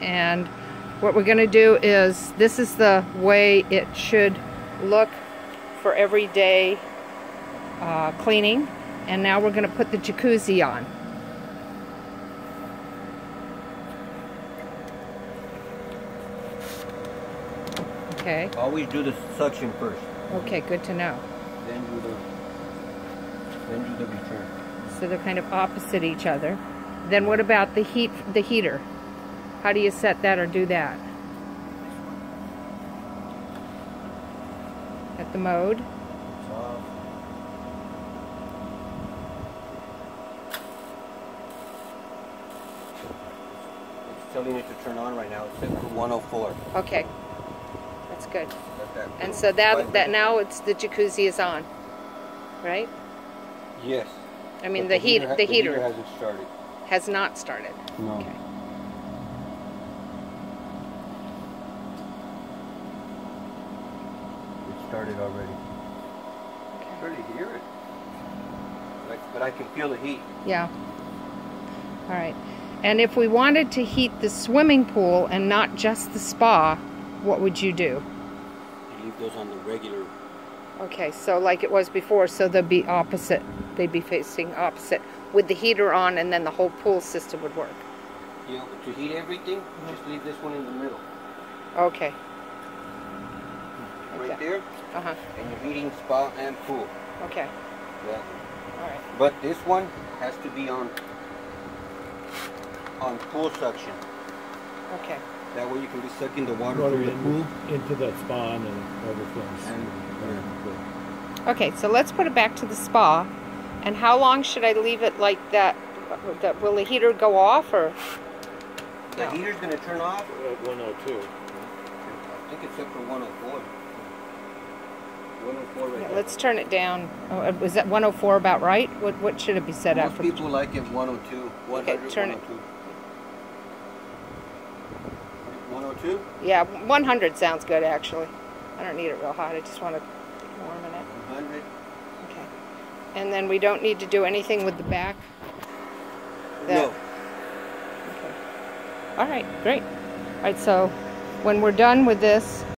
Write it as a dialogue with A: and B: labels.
A: And what we're going to do is, this is the way it should look for everyday uh, cleaning. And now we're going to put the jacuzzi on. Okay,
B: Always do the suction first,
A: okay, good to know.
B: then do the, then do the return.
A: So they're kind of opposite each other. Then what about the heat, the heater? How do you set that or do that? At the mode.
B: It's telling it to turn on right now, it's set for 104.
A: Okay, that's good.
B: That
A: And so that
B: Five
A: that now it's the jacuzzi is on, right?
B: Yes.
A: I mean
B: But
A: the heat
B: ha-
A: the
B: heater
A: heater
B: hasn't started.
A: has not started.
B: No.
A: Okay.
B: Started already.
A: okay.
B: Barely hear it. Like, but I can feel the heat.
A: Yeah. All right. And if we wanted to heat the swimming pool and not just the spa, what would you do?
B: You leave those on the regular.
A: Okay, so like it was before, so they'd be opposite. They'd be facing opposite with the heater on and then the whole pool system would work.
B: Yeah, to heat everything, just leave this one in the middle.
A: Okay.
B: Right
A: Okay.
B: there.
A: Uh-huh.
B: And you're heating spa and pool.
A: Okay.
B: Yeah.
A: All right.
B: But this one has to be on on pool suction.
A: Okay.
B: That way you can be sucking the water,
C: water
B: from the
C: in,
B: pool.
C: into that spawn and overflows.
B: And-
A: Okay, so let's put it back to the spa. And how long should I leave it like that? that will the heater go off or?
B: The
A: No.
B: heater's gonna turn off.
C: At 102.
B: I think it's set for 104. 104 right
A: Yeah, let's turn it down. Oh, uh, was that 104 about right? What what should it be set at?
B: Most
A: For?
B: people like it 102. 100,
A: turn it.
B: 102. 102?
A: Yeah, 100 sounds good actually. I don't need it real hot. I just want to warm it.
B: 100.
A: Okay. And then we don't need to do anything with the back. That-
B: No.
A: Okay. All right, great. All right, so when we're done with this,